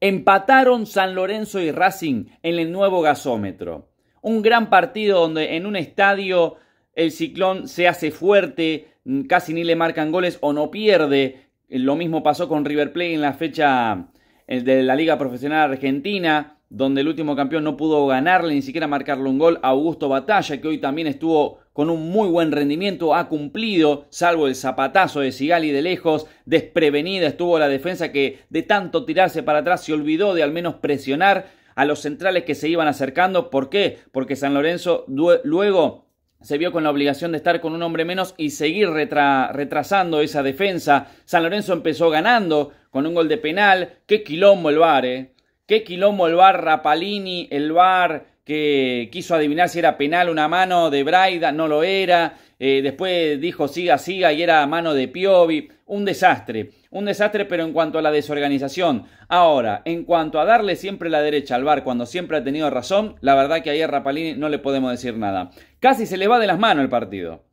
Empataron San Lorenzo y Racing en el nuevo gasómetro. Un gran partido donde en un estadio el ciclón se hace fuerte, casi ni le marcan goles o no pierde. Lo mismo pasó con River Plate en la fecha de la Liga Profesional Argentina, donde el último campeón no pudo ganarle ni siquiera marcarle un gol a Augusto Batalla, que hoy también estuvo con un muy buen rendimiento, ha cumplido, salvo el zapatazo de Sigali de lejos, desprevenida estuvo la defensa que de tanto tirarse para atrás se olvidó de al menos presionar a los centrales que se iban acercando. ¿Por qué? Porque San Lorenzo luego se vio con la obligación de estar con un hombre menos y seguir retrasando esa defensa. San Lorenzo empezó ganando con un gol de penal. Qué quilombo el bar, eh. Qué quilombo el bar Rapalini, el bar que quiso adivinar si era penal una mano de Braida, no lo era. Eh, después dijo siga, siga y era mano de Piovi. Un desastre, un desastre, pero en cuanto a la desorganización. Ahora, en cuanto a darle siempre la derecha al bar cuando siempre ha tenido razón, la verdad que ayer Rapalini no le podemos decir nada. Casi se le va de las manos el partido.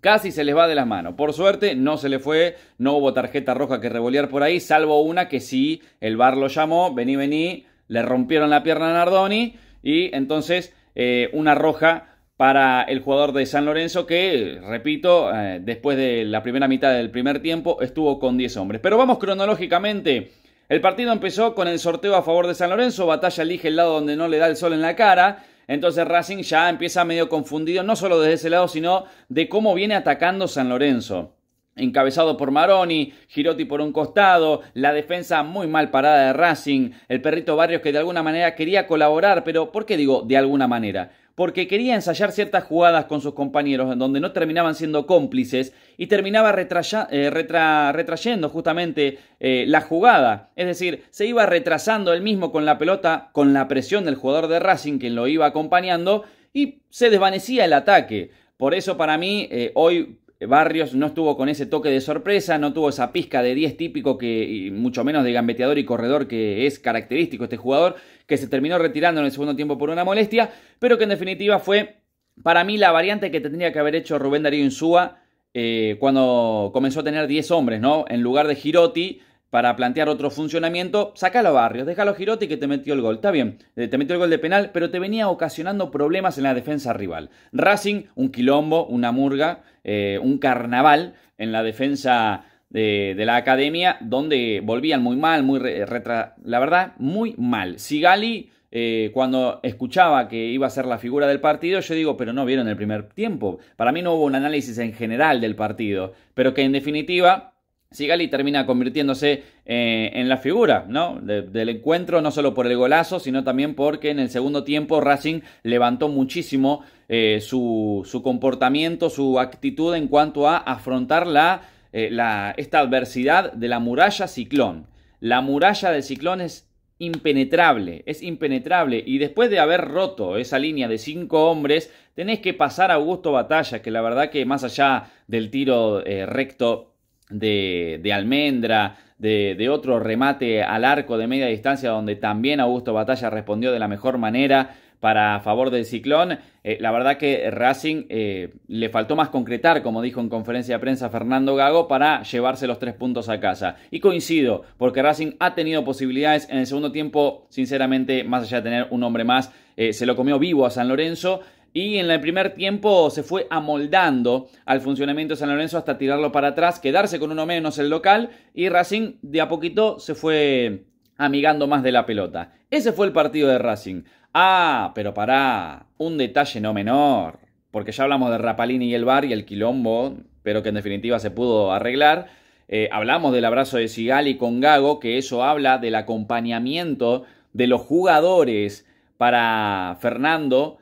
Casi se les va de las manos. Por suerte no se le fue, no hubo tarjeta roja que revolear por ahí, salvo una que sí, el bar lo llamó, vení, vení, le rompieron la pierna a Nardoni y entonces eh, una roja para el jugador de San Lorenzo que, repito, eh, después de la primera mitad del primer tiempo estuvo con 10 hombres. Pero vamos cronológicamente. El partido empezó con el sorteo a favor de San Lorenzo, Batalla elige el lado donde no le da el sol en la cara, entonces Racing ya empieza medio confundido, no solo desde ese lado, sino de cómo viene atacando San Lorenzo encabezado por Maroni, Girotti por un costado, la defensa muy mal parada de Racing, el perrito Barrios que de alguna manera quería colaborar, pero ¿por qué digo de alguna manera? Porque quería ensayar ciertas jugadas con sus compañeros en donde no terminaban siendo cómplices y terminaba eh, retrayendo justamente eh, la jugada. Es decir, se iba retrasando él mismo con la pelota, con la presión del jugador de Racing, quien lo iba acompañando, y se desvanecía el ataque. Por eso para mí eh, hoy Barrios no estuvo con ese toque de sorpresa, no tuvo esa pizca de 10 típico que, y mucho menos de gambeteador y corredor que es característico este jugador, que se terminó retirando en el segundo tiempo por una molestia, pero que en definitiva fue para mí la variante que tendría que haber hecho Rubén Darío Insúa eh, cuando comenzó a tener 10 hombres, ¿no? En lugar de Girotti, para plantear otro funcionamiento, sacalo a Barrios, déjalo a Girotti que te metió el gol. Está bien, eh, te metió el gol de penal, pero te venía ocasionando problemas en la defensa rival. Racing, un quilombo, una murga, eh, un carnaval en la defensa de, la academia, donde volvían muy mal, muy la verdad, muy mal. Sigali, eh, cuando escuchaba que iba a ser la figura del partido, yo digo, pero no vieron el primer tiempo. Para mí no hubo un análisis en general del partido, pero que en definitiva Sigali termina convirtiéndose eh, en la figura ¿no? del encuentro, no solo por el golazo, sino también porque en el segundo tiempo Racing levantó muchísimo eh, su, comportamiento, su actitud en cuanto a afrontar la, eh, la, esta adversidad de la muralla ciclón. La muralla del ciclón es impenetrable, es impenetrable. Y después de haber roto esa línea de cinco hombres, tenés que pasar a Augusto Batalla, que la verdad que más allá del tiro recto de, Almendra, de, otro remate al arco de media distancia donde también Augusto Batalla respondió de la mejor manera para favor del ciclón. Eh, la verdad que Racing eh, le faltó más concretar, como dijo en conferencia de prensa Fernando Gago, para llevarse los tres puntos a casa. Y coincido, porque Racing ha tenido posibilidades en el segundo tiempo, sinceramente, más allá de tener un hombre más, eh, se lo comió vivo a San Lorenzo y en el primer tiempo se fue amoldando al funcionamiento de San Lorenzo hasta tirarlo para atrás, quedarse con uno menos el local y Racing de a poquito se fue amigando más de la pelota. Ese fue el partido de Racing. Ah, pero para un detalle no menor, porque ya hablamos de Rapalini y el bar y el quilombo, pero que en definitiva se pudo arreglar. Eh, hablamos del abrazo de Sigali con Gago, que eso habla del acompañamiento de los jugadores para Fernando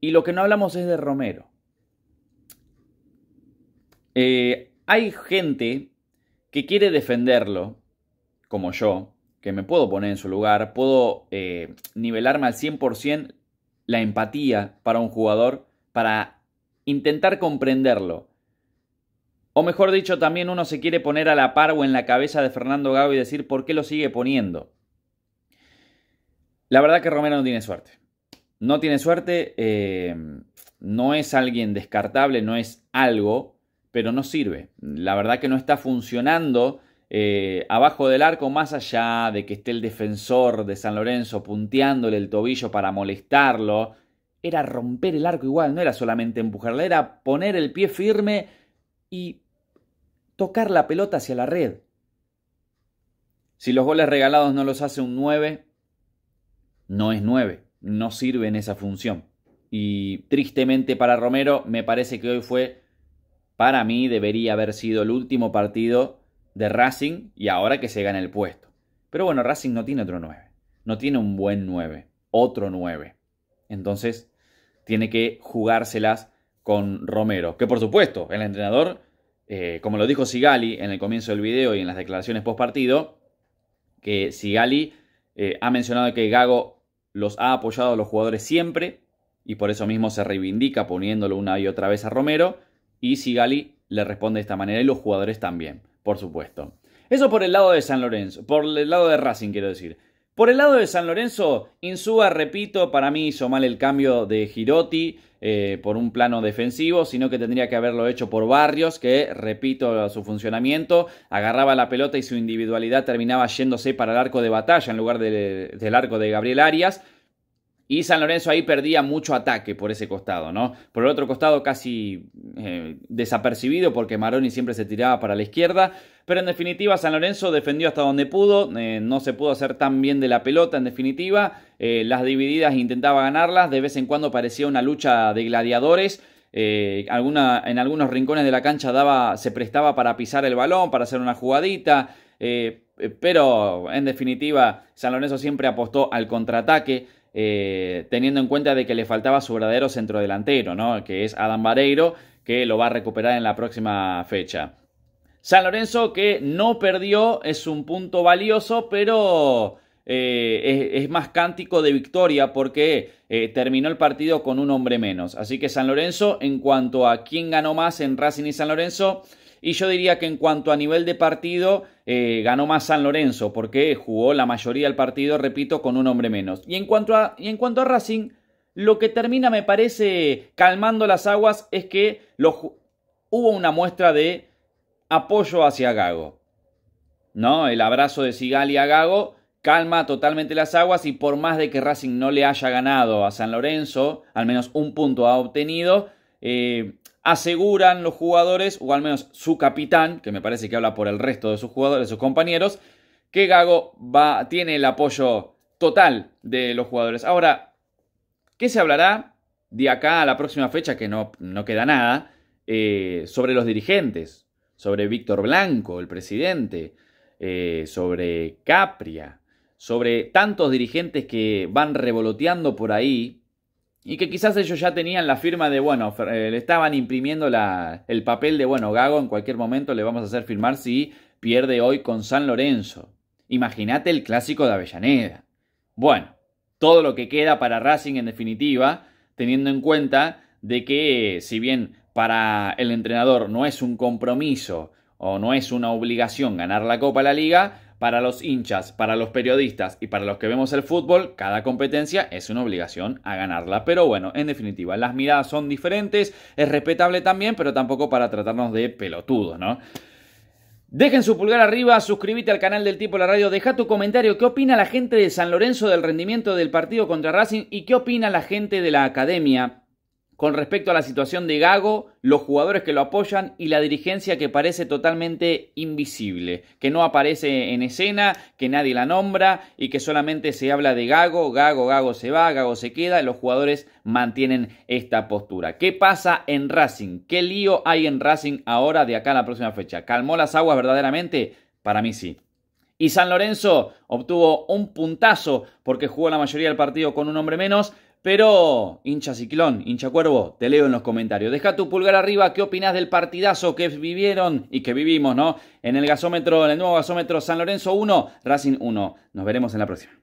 y lo que no hablamos es de Romero. Eh, hay gente que quiere defenderlo, como yo, que me puedo poner en su lugar, puedo eh, nivelarme al 100% la empatía para un jugador, para intentar comprenderlo. O mejor dicho, también uno se quiere poner a la par o en la cabeza de Fernando Gago y decir por qué lo sigue poniendo. La verdad que Romero no tiene suerte no tiene suerte, eh, no es alguien descartable, no es algo, pero no sirve. La verdad que no está funcionando eh, abajo del arco, más allá de que esté el defensor de San Lorenzo punteándole el tobillo para molestarlo, era romper el arco igual, no era solamente empujarla, era poner el pie firme y tocar la pelota hacia la red. Si los goles regalados no los hace un 9, no es 9, no sirve en esa función. Y tristemente para Romero, me parece que hoy fue, para mí, debería haber sido el último partido de Racing y ahora que se gana el puesto. Pero bueno, Racing no tiene otro 9, no tiene un buen 9, otro 9. Entonces, tiene que jugárselas con Romero, que por supuesto, el entrenador, eh, como lo dijo Sigali en el comienzo del video y en las declaraciones post partido, que Sigali eh, ha mencionado que Gago los ha apoyado a los jugadores siempre y por eso mismo se reivindica poniéndolo una y otra vez a Romero y Sigali le responde de esta manera y los jugadores también, por supuesto. Eso por el lado de San Lorenzo, por el lado de Racing quiero decir. Por el lado de San Lorenzo, Insúa, repito, para mí hizo mal el cambio de Girotti eh, por un plano defensivo, sino que tendría que haberlo hecho por Barrios, que, repito, su funcionamiento, agarraba la pelota y su individualidad terminaba yéndose para el arco de batalla en lugar del arco de Gabriel Arias. Y San Lorenzo ahí perdía mucho ataque por ese costado, ¿no? Por el otro costado casi eh, desapercibido porque Maroni siempre se tiraba para la izquierda. Pero en definitiva San Lorenzo defendió hasta donde pudo. Eh, no se pudo hacer tan bien de la pelota en definitiva. Eh, las divididas intentaba ganarlas. De vez en cuando parecía una lucha de gladiadores. alguna, en algunos rincones de la cancha daba, se prestaba para pisar el balón, para hacer una jugadita. pero en definitiva San Lorenzo siempre apostó al contraataque. Eh, teniendo en cuenta de que le faltaba su verdadero centrodelantero, ¿no? que es Adam Vareiro, que lo va a recuperar en la próxima fecha. San Lorenzo que no perdió es un punto valioso, pero eh, es, más cántico de victoria porque eh, terminó el partido con un hombre menos. Así que San Lorenzo, en cuanto a quién ganó más en Racing y San Lorenzo, y yo diría que en cuanto a nivel de partido, eh, ganó más San Lorenzo, porque jugó la mayoría del partido, repito, con un hombre menos. Y en cuanto a, y en cuanto a Racing, lo que termina, me parece, calmando las aguas es que hubo una muestra de apoyo hacia Gago. ¿No? El abrazo de Sigali a Gago calma totalmente las aguas y por más de que Racing no le haya ganado a San Lorenzo, al menos un punto ha obtenido, eh, aseguran los jugadores, o al menos su capitán, que me parece que habla por el resto de sus jugadores, sus compañeros, que Gago va, tiene el apoyo total de los jugadores. Ahora, ¿qué se hablará de acá a la próxima fecha, que no, no queda nada, eh, sobre los dirigentes? Sobre Víctor Blanco, el presidente, eh, sobre Capria, sobre tantos dirigentes que van revoloteando por ahí y que quizás ellos ya tenían la firma de, bueno, eh, le estaban imprimiendo la, el papel de, bueno, Gago en cualquier momento le vamos a hacer firmar si pierde hoy con San Lorenzo. Imagínate el clásico de Avellaneda. Bueno, todo lo que queda para Racing en definitiva, teniendo en cuenta de que si bien para el entrenador no es un compromiso o no es una obligación ganar la Copa de la Liga, para los hinchas, para los periodistas y para los que vemos el fútbol, cada competencia es una obligación a ganarla. Pero bueno, en definitiva, las miradas son diferentes, es respetable también, pero tampoco para tratarnos de pelotudos, ¿no? Dejen su pulgar arriba, suscríbete al canal del Tipo La Radio, deja tu comentario, ¿qué opina la gente de San Lorenzo del rendimiento del partido contra Racing y qué opina la gente de la academia con respecto a la situación de Gago, los jugadores que lo apoyan y la dirigencia que parece totalmente invisible, que no aparece en escena, que nadie la nombra y que solamente se habla de Gago, Gago, Gago se va, Gago se queda, los jugadores mantienen esta postura. ¿Qué pasa en Racing? ¿Qué lío hay en Racing ahora de acá a la próxima fecha? ¿Calmó las aguas verdaderamente? Para mí sí. Y San Lorenzo obtuvo un puntazo porque jugó la mayoría del partido con un hombre menos, pero, hincha ciclón, hincha cuervo, te leo en los comentarios. Deja tu pulgar arriba, ¿qué opinas del partidazo que vivieron y que vivimos, ¿no? En el gasómetro, en el nuevo gasómetro San Lorenzo 1, Racing 1. Nos veremos en la próxima.